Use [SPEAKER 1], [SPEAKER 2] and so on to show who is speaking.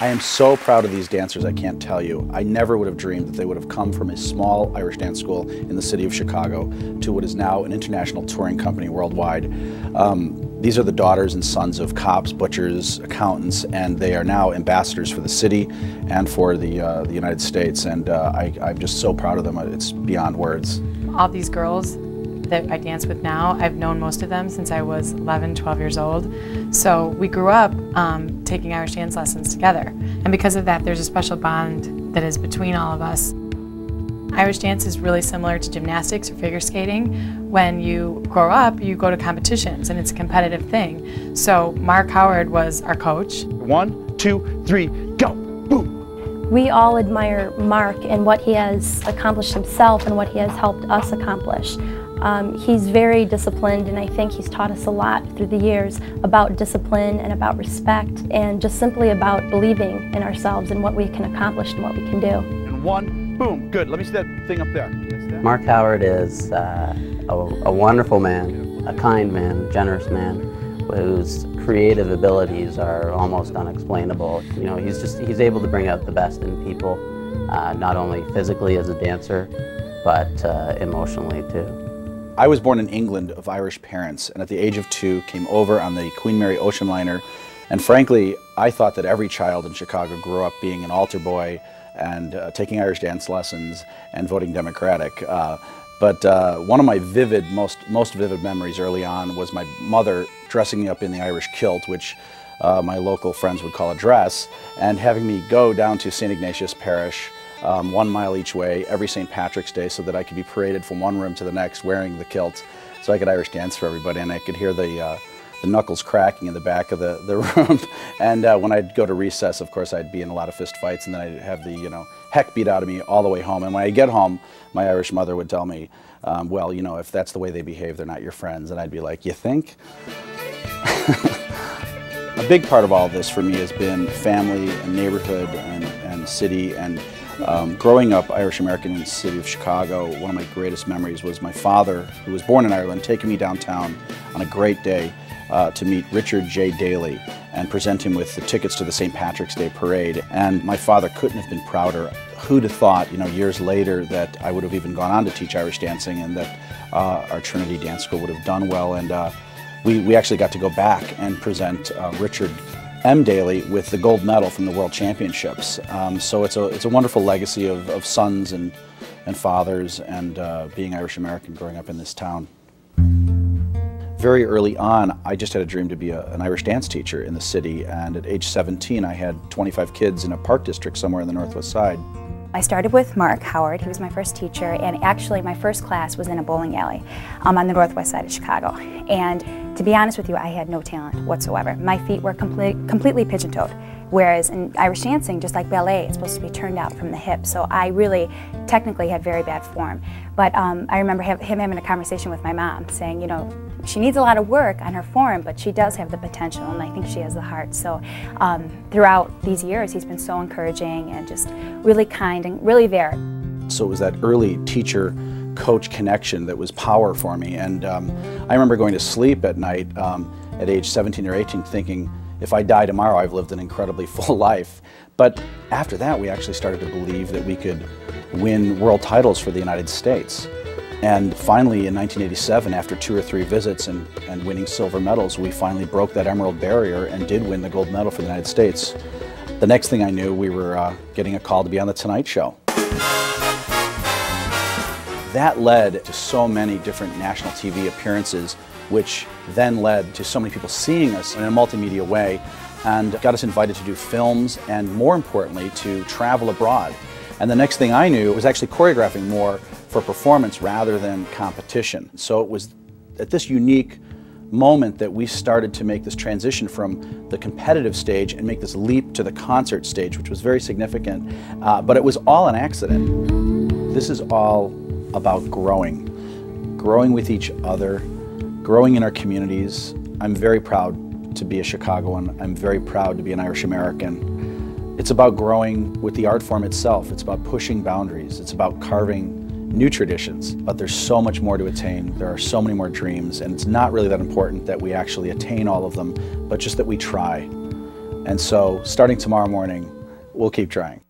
[SPEAKER 1] I am so proud of these dancers, I can't tell you. I never would have dreamed that they would have come from a small Irish dance school in the city of Chicago to what is now an international touring company worldwide. Um, these are the daughters and sons of cops, butchers, accountants, and they are now ambassadors for the city and for the, uh, the United States. And uh, I, I'm just so proud of them, it's beyond words.
[SPEAKER 2] All these girls that I dance with now, I've known most of them since I was 11, 12 years old. So we grew up um, taking Irish dance lessons together. And because of that, there's a special bond that is between all of us. Irish dance is really similar to gymnastics or figure skating. When you grow up, you go to competitions and it's a competitive thing. So Mark Howard was our coach.
[SPEAKER 1] One, two, three, go, boom.
[SPEAKER 3] We all admire Mark and what he has accomplished himself and what he has helped us accomplish. Um, he's very disciplined and I think he's taught us a lot through the years about discipline and about respect and just simply about believing in ourselves and what we can accomplish and what we can do.
[SPEAKER 1] And one, boom, good. Let me see that thing up there.
[SPEAKER 4] Mark Howard is uh, a, a wonderful man, a kind man, a generous man, whose creative abilities are almost unexplainable. You know, he's just, he's able to bring out the best in people, uh, not only physically as a dancer, but uh, emotionally too.
[SPEAKER 1] I was born in England of Irish parents, and at the age of two came over on the Queen Mary ocean liner. And frankly, I thought that every child in Chicago grew up being an altar boy and uh, taking Irish dance lessons and voting Democratic. Uh, but uh, one of my vivid, most, most vivid memories early on was my mother dressing me up in the Irish kilt, which uh, my local friends would call a dress, and having me go down to St. Ignatius Parish um, one mile each way every St. Patrick's Day so that I could be paraded from one room to the next wearing the kilt so I could Irish dance for everybody and I could hear the, uh, the knuckles cracking in the back of the, the room. and uh, when I'd go to recess, of course, I'd be in a lot of fist fights and then I'd have the, you know, heck beat out of me all the way home. And when I get home, my Irish mother would tell me, um, well, you know, if that's the way they behave, they're not your friends. And I'd be like, you think? a big part of all this for me has been family and neighborhood and, and city and um, growing up Irish American in the city of Chicago, one of my greatest memories was my father, who was born in Ireland, taking me downtown on a great day uh, to meet Richard J. Daley and present him with the tickets to the St. Patrick's Day Parade. And my father couldn't have been prouder. Who'd have thought, you know, years later that I would have even gone on to teach Irish dancing and that uh, our Trinity Dance School would have done well. And uh, we, we actually got to go back and present uh, Richard M. Daley with the gold medal from the World Championships. Um, so it's a, it's a wonderful legacy of, of sons and, and fathers and uh, being Irish American growing up in this town. Very early on, I just had a dream to be a, an Irish dance teacher in the city, and at age 17, I had 25 kids in a park district somewhere in the Northwest Side.
[SPEAKER 5] I started with Mark Howard, he was my first teacher, and actually my first class was in a bowling alley um, on the northwest side of Chicago. And to be honest with you, I had no talent whatsoever. My feet were complete, completely pigeon-toed, whereas in Irish dancing, just like ballet, it's supposed to be turned out from the hip, so I really technically had very bad form. But um, I remember him having a conversation with my mom, saying, you know, she needs a lot of work on her form, but she does have the potential, and I think she has the heart. So um, throughout these years, he's been so encouraging and just really kind and really there.
[SPEAKER 1] So it was that early teacher coach connection that was power for me. And um, I remember going to sleep at night um, at age 17 or 18 thinking, if I die tomorrow, I've lived an incredibly full life. But after that, we actually started to believe that we could win world titles for the United States. And finally, in 1987, after two or three visits and, and winning silver medals, we finally broke that emerald barrier and did win the gold medal for the United States. The next thing I knew, we were uh, getting a call to be on The Tonight Show. That led to so many different national TV appearances, which then led to so many people seeing us in a multimedia way and got us invited to do films and, more importantly, to travel abroad. And the next thing I knew, was actually choreographing more for performance rather than competition. So it was at this unique moment that we started to make this transition from the competitive stage and make this leap to the concert stage, which was very significant. Uh, but it was all an accident. This is all about growing, growing with each other, growing in our communities. I'm very proud to be a Chicagoan. I'm very proud to be an Irish American. It's about growing with the art form itself. It's about pushing boundaries. It's about carving new traditions, but there's so much more to attain. There are so many more dreams, and it's not really that important that we actually attain all of them, but just that we try. And so starting tomorrow morning, we'll keep trying.